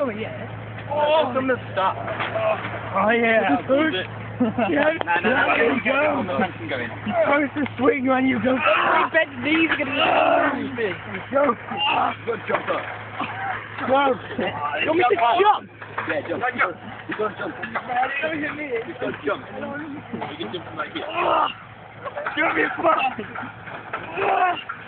Oh, yeah. Oh, from the stop. Oh, yeah. Hold it. Yeah. No, no, no. There you go. The momentum going. You're supposed to swing when you go. Oh, Your bent knees are going to be Go. Good jump up. Go. You want me to jump? Yeah, jump. jump. You got to jump. You got to jump. You can jump from right here. Oh, give me a fuck.